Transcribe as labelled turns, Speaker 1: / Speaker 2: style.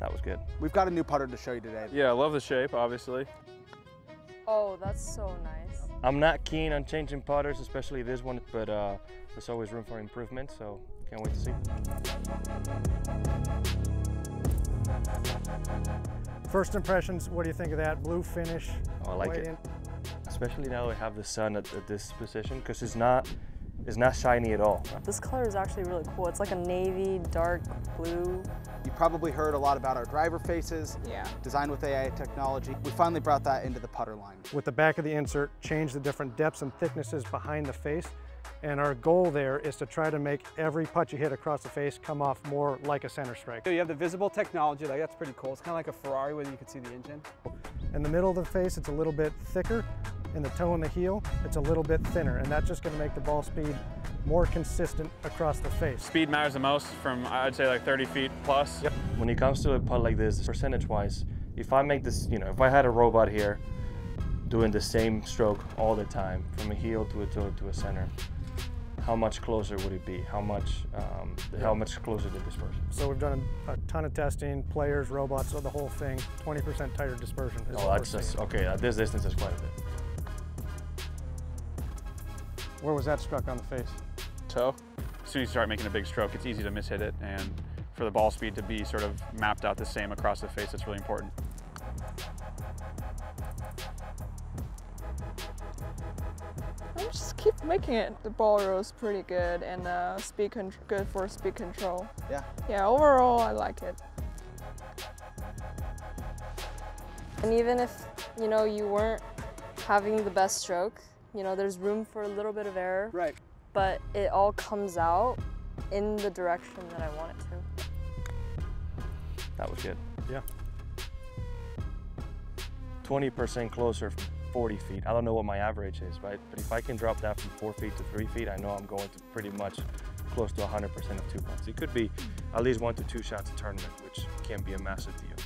Speaker 1: That was good.
Speaker 2: We've got a new putter to show you today.
Speaker 3: Yeah, I love the shape, obviously.
Speaker 4: Oh, that's so nice.
Speaker 1: I'm not keen on changing putters, especially this one, but uh, there's always room for improvement, so can't wait to see.
Speaker 5: First impressions, what do you think of that blue finish?
Speaker 1: Oh, I like it.
Speaker 5: in.
Speaker 1: Especially now we have the sun at, at this position, because it's not, it's not shiny at all.
Speaker 4: This color is actually really cool. It's like a navy, dark blue.
Speaker 2: You probably heard a lot about our driver faces,
Speaker 4: Yeah.
Speaker 2: designed with AI technology. We finally brought that into the putter line.
Speaker 5: With the back of the insert, change the different depths and thicknesses behind the face. And our goal there is to try to make every putt you hit across the face come off more like a center strike.
Speaker 6: So you have the visible technology, like that's pretty cool. It's kind of like a Ferrari where you can see the engine.
Speaker 5: In the middle of the face, it's a little bit thicker. In the toe and the heel, it's a little bit thinner. And that's just gonna make the ball speed more consistent across the face.
Speaker 3: Speed matters the most from, I'd say, like 30 feet plus.
Speaker 1: Yep. When it comes to a putt like this, percentage-wise, if I make this, you know, if I had a robot here doing the same stroke all the time, from a heel to a toe to a center, how much closer would it be? How much, um, how much closer the dispersion?
Speaker 5: So we've done a, a ton of testing, players, robots, so the whole thing, 20% tighter dispersion.
Speaker 1: Oh, that's just, okay, at this distance, is quite a bit.
Speaker 5: Where was that struck on the face?
Speaker 3: Toe. As soon as you start making a big stroke, it's easy to mishit it. And for the ball speed to be sort of mapped out the same across the face, it's really important.
Speaker 7: I just keep making it. The ball rolls pretty good and uh, speed good for speed control.
Speaker 2: Yeah.
Speaker 7: Yeah, overall I like it.
Speaker 4: And even if, you know, you weren't having the best stroke, you know, there's room for a little bit of error,
Speaker 6: Right.
Speaker 4: but it all comes out in the direction that I want it to.
Speaker 1: That was good.
Speaker 5: Yeah.
Speaker 1: 20% closer, 40 feet. I don't know what my average is, right? But if I can drop that from four feet to three feet, I know I'm going to pretty much close to 100% of two putts. It could be at least one to two shots a tournament, which can be a massive deal.